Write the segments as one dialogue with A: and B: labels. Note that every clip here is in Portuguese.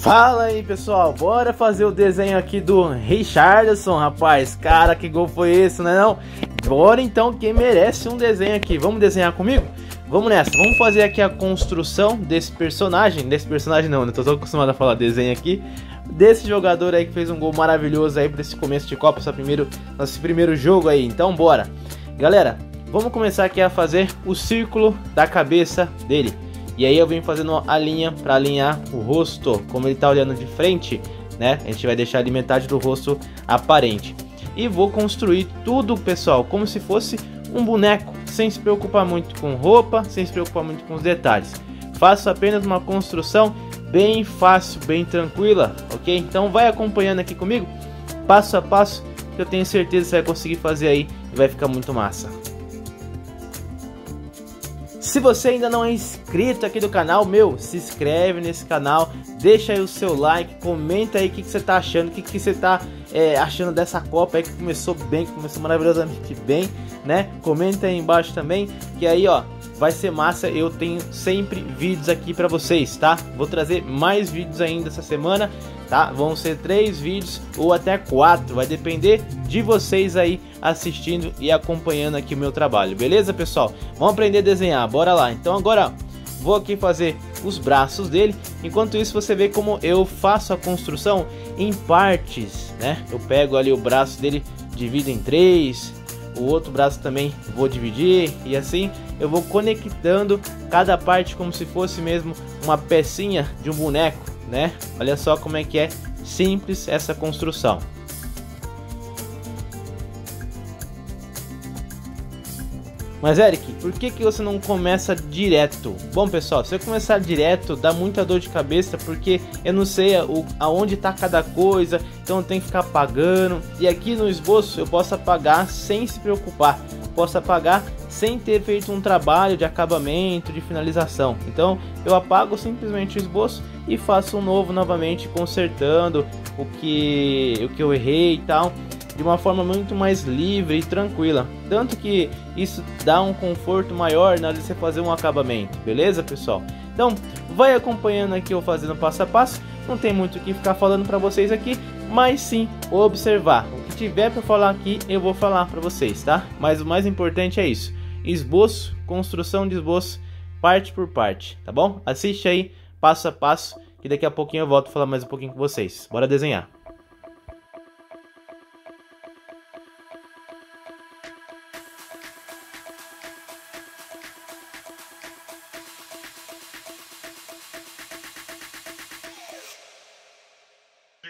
A: Fala aí pessoal, bora fazer o desenho aqui do Richardson, rapaz. Cara, que gol foi esse, né não? Bora então, quem merece um desenho aqui. Vamos desenhar comigo? Vamos nessa, vamos fazer aqui a construção desse personagem. Desse personagem não, né? Tô, tô acostumado a falar desenho aqui. Desse jogador aí que fez um gol maravilhoso aí para esse começo de Copa, nosso primeiro, nosso primeiro jogo aí. Então bora. Galera, vamos começar aqui a fazer o círculo da cabeça dele. E aí eu venho fazendo a linha para alinhar o rosto, como ele está olhando de frente, né? A gente vai deixar ali metade do rosto aparente. E vou construir tudo, pessoal, como se fosse um boneco, sem se preocupar muito com roupa, sem se preocupar muito com os detalhes. Faço apenas uma construção bem fácil, bem tranquila, ok? Então vai acompanhando aqui comigo, passo a passo, que eu tenho certeza que você vai conseguir fazer aí e vai ficar muito massa. Se você ainda não é inscrito aqui do canal, meu, se inscreve nesse canal, deixa aí o seu like, comenta aí o que, que você tá achando, o que, que você tá é, achando dessa Copa aí que começou bem, que começou maravilhosamente bem, né? Comenta aí embaixo também, que aí ó, vai ser massa. Eu tenho sempre vídeos aqui para vocês, tá? Vou trazer mais vídeos ainda essa semana, tá? Vão ser três vídeos ou até quatro, vai depender de vocês aí assistindo e acompanhando aqui o meu trabalho, beleza, pessoal? Vamos aprender a desenhar, bora lá. Então agora vou aqui fazer os braços dele. Enquanto isso, você vê como eu faço a construção em partes, né? Eu pego ali o braço dele, divido em três, o outro braço também vou dividir e assim eu vou conectando cada parte como se fosse mesmo uma pecinha de um boneco, né? Olha só como é que é simples essa construção. Mas Eric, por que, que você não começa direto? Bom pessoal, se eu começar direto dá muita dor de cabeça porque eu não sei aonde está cada coisa, então tenho que ficar apagando. E aqui no esboço eu posso apagar sem se preocupar, posso apagar sem ter feito um trabalho de acabamento, de finalização. Então eu apago simplesmente o esboço e faço um novo novamente, consertando o que, o que eu errei e tal de uma forma muito mais livre e tranquila. Tanto que isso dá um conforto maior na hora de você fazer um acabamento, beleza, pessoal? Então, vai acompanhando aqui eu fazendo passo a passo. Não tem muito o que ficar falando para vocês aqui, mas sim observar. O que tiver para falar aqui, eu vou falar para vocês, tá? Mas o mais importante é isso: esboço, construção de esboço, parte por parte, tá bom? Assiste aí, passo a passo, que daqui a pouquinho eu volto a falar mais um pouquinho com vocês. Bora desenhar.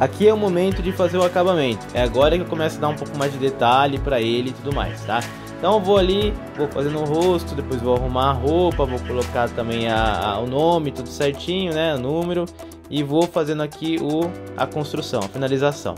A: Aqui é o momento de fazer o acabamento. É agora que eu começo a dar um pouco mais de detalhe para ele e tudo mais, tá? Então eu vou ali, vou fazendo o rosto, depois vou arrumar a roupa, vou colocar também a, a, o nome, tudo certinho, né? O número. E vou fazendo aqui o, a construção, a finalização.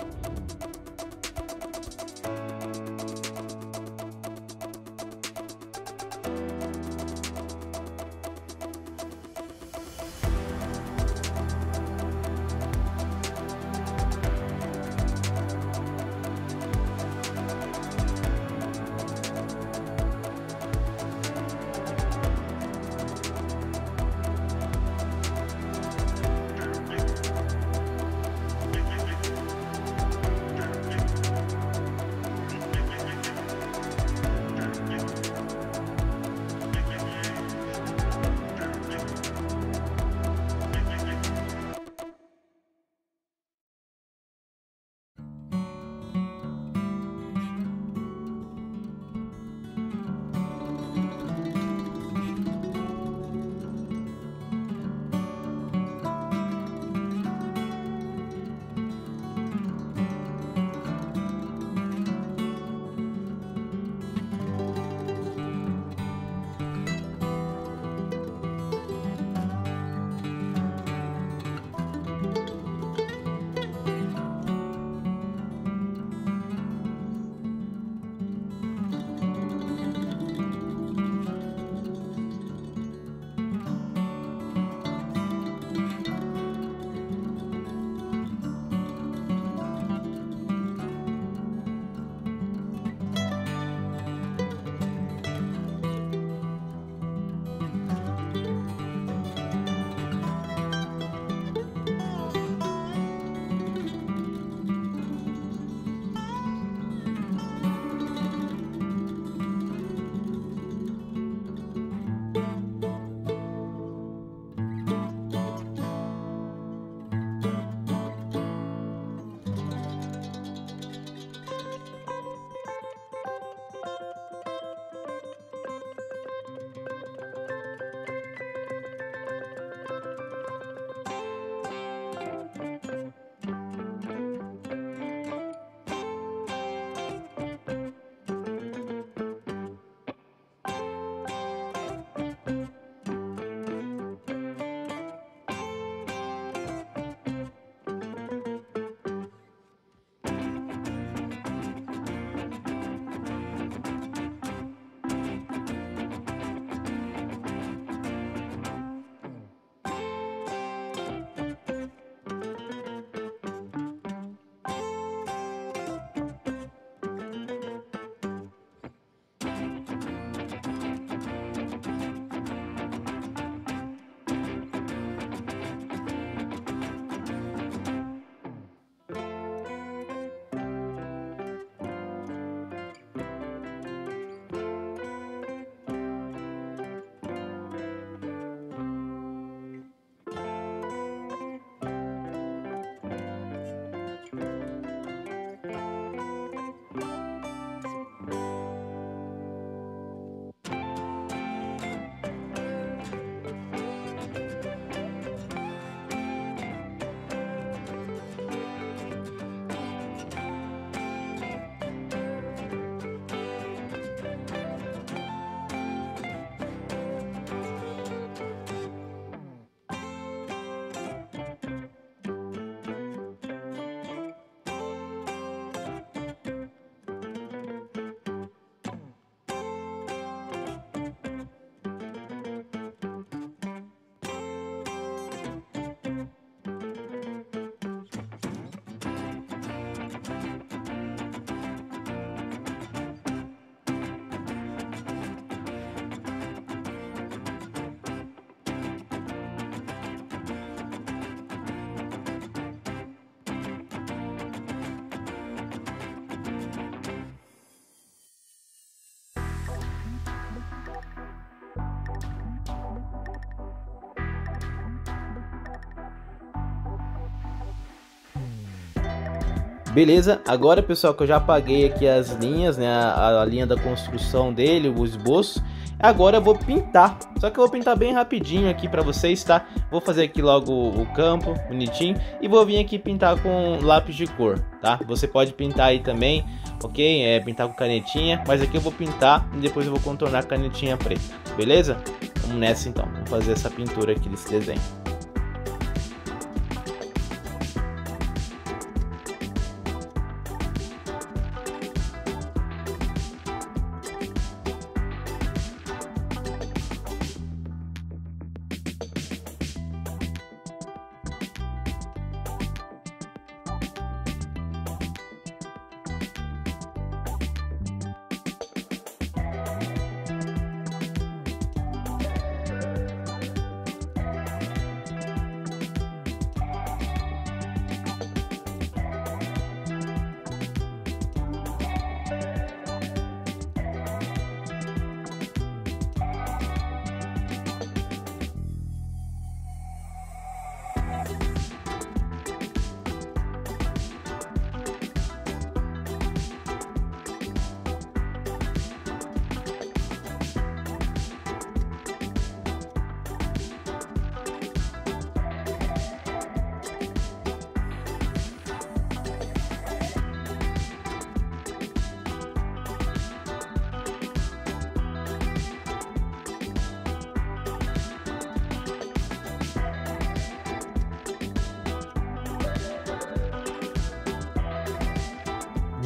A: Beleza, agora pessoal que eu já apaguei aqui as linhas, né, a, a, linha da construção dele, o esboço. Agora eu vou pintar, só que eu vou pintar bem rapidinho aqui para vocês, tá? Vou fazer aqui logo o, campo, bonitinho, e vou vir aqui pintar com lápis de cor, tá? Você pode pintar aí também, ok? É, pintar com canetinha, mas aqui eu vou pintar e depois eu vou contornar a canetinha preta, beleza? Vamos nessa então, fazer essa pintura aqui desse desenho.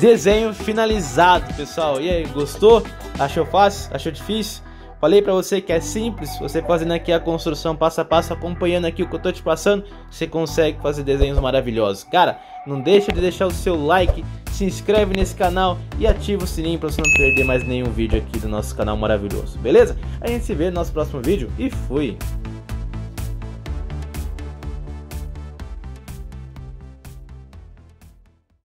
A: Desenho finalizado, pessoal. E aí, gostou? Achou fácil? Achou difícil? Falei para você que é simples, você fazendo aqui a construção passo a passo, acompanhando aqui o que eu tô te passando, você consegue fazer desenhos maravilhosos. Cara, não deixa de deixar o seu like, se inscreve nesse canal e ativa o sininho para você não perder mais nenhum vídeo aqui do nosso canal maravilhoso, beleza? A gente se vê no nosso próximo vídeo e fui!